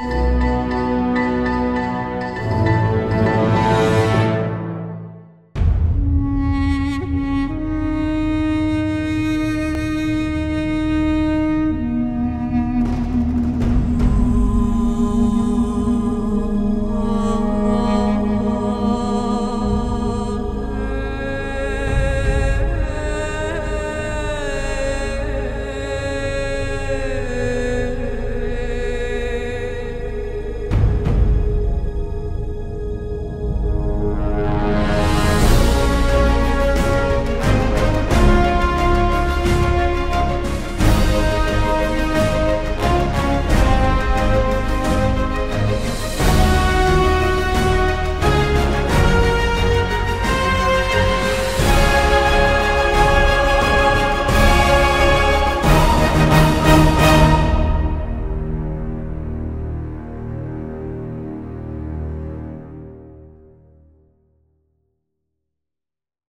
you